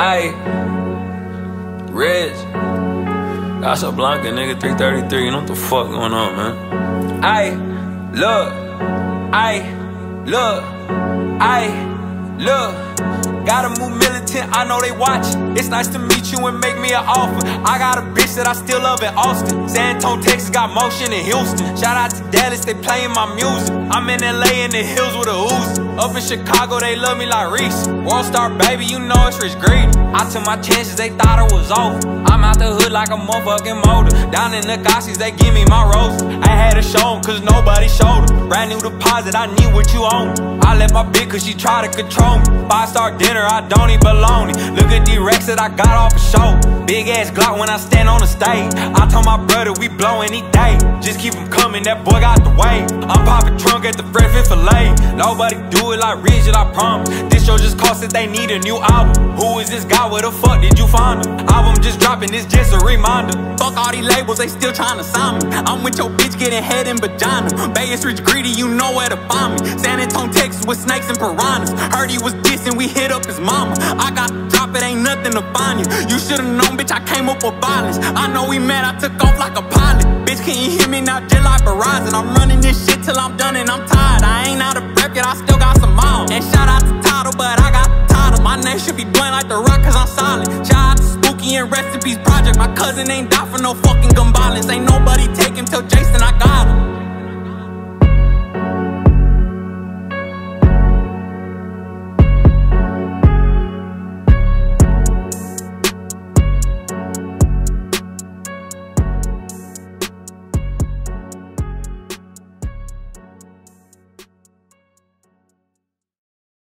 Ayy, Reg, Casablanca, nigga, 333. You know what the fuck going on, man? Ayy, look, ayy, look, ayy, look. Gotta move militant, I know they watch. It's nice to meet you and make me an offer. I got a bitch that I still love in Austin. San Antonio, Texas got motion in Houston. Shout out to Dallas, they playing my music. I'm in LA in the hills with a Uzi. Up in Chicago, they love me like Reese. World star, baby, you know it's rich greedy. I took my chances, they thought it was over. I'm out the hood like a motherfucking motor. Down in the Gossies, they give me my roses. I had to show them, cause nobody showed them. Brand new deposit, I need what you own. I left my bitch cause she tried to control me. Five star dinner I don't eat bologna. Look at the racks that I got off a show. Big ass Glock when I stand on the stage. I told my brother we blow any day. Just keep him coming, that boy got the way. I'm popping trunk at the Fred Fit Filet. Nobody do it like Rigid, I promise. This show just cost that they need a new album. Who is this guy? Where the fuck did you find him? Album just dropping, it's just a reminder. Fuck all these labels, they still trying to sign me. I'm with your bitch getting head in vagina. Bay is rich greedy, you know where to find me. San Antonio, Texas with snakes and piranhas. Heard he was dissing, we hit up his mama. I got drop it, ain't nothing to find you. You should've known, bitch, I came up with violence. I know we met, I took off like a pilot. Bitch, can you hear me now? Just like Verizon. I'm running this shit till I'm done and I'm tired. I ain't out And shout out to Title, but I got title. My name should be blank like the rock, cause I'm solid. Shout out to Spooky and Peace Project. My cousin ain't die for no fucking gun violence. Ain't nobody take him till Jason, I got him.